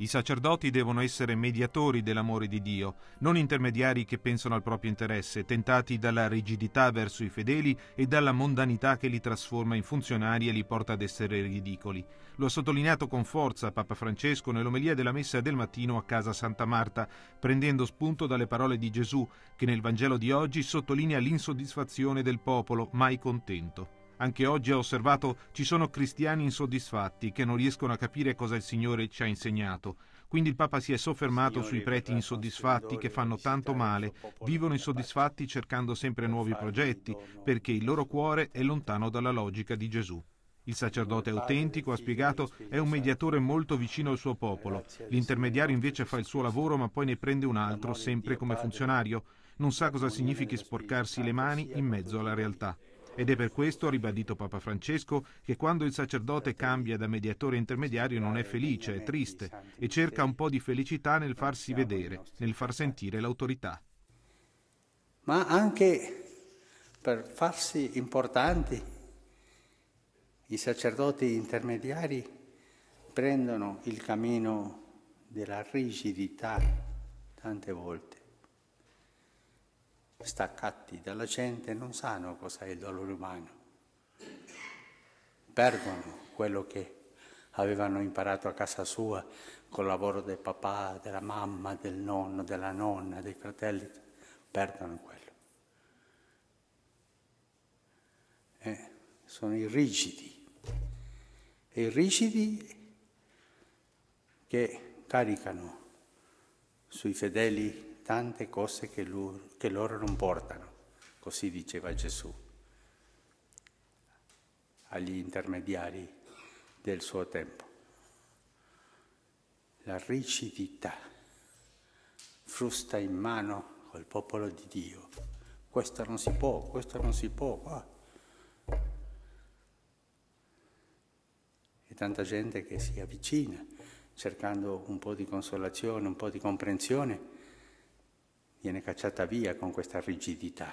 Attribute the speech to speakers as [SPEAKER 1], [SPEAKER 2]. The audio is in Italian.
[SPEAKER 1] I sacerdoti devono essere mediatori dell'amore di Dio, non intermediari che pensano al proprio interesse, tentati dalla rigidità verso i fedeli e dalla mondanità che li trasforma in funzionari e li porta ad essere ridicoli. Lo ha sottolineato con forza Papa Francesco nell'omelia della messa del mattino a casa Santa Marta, prendendo spunto dalle parole di Gesù, che nel Vangelo di oggi sottolinea l'insoddisfazione del popolo, mai contento. Anche oggi ha osservato ci sono cristiani insoddisfatti che non riescono a capire cosa il Signore ci ha insegnato. Quindi il Papa si è soffermato sui preti insoddisfatti che fanno tanto male, vivono insoddisfatti cercando sempre nuovi progetti, perché il loro cuore è lontano dalla logica di Gesù. Il sacerdote autentico, ha spiegato, è un mediatore molto vicino al suo popolo. L'intermediario invece fa il suo lavoro ma poi ne prende un altro, sempre come funzionario. Non sa cosa significhi sporcarsi le mani in mezzo alla realtà. Ed è per questo, ha ribadito Papa Francesco, che quando il sacerdote cambia da mediatore intermediario non è felice, è triste e cerca un po' di felicità nel farsi vedere, nel far sentire l'autorità.
[SPEAKER 2] Ma anche per farsi importanti, i sacerdoti intermediari prendono il cammino della rigidità tante volte staccati dalla gente, non sanno cos'è il dolore umano. Perdono quello che avevano imparato a casa sua col lavoro del papà, della mamma, del nonno, della nonna, dei fratelli, perdono quello. Eh, sono i rigidi. E i rigidi che caricano sui fedeli tante cose che, lui, che loro non portano, così diceva Gesù agli intermediari del suo tempo. La rigidità frusta in mano col popolo di Dio. Questo non si può, questo non si può. Ah. E tanta gente che si avvicina cercando un po' di consolazione, un po' di comprensione viene cacciata via con questa rigidità.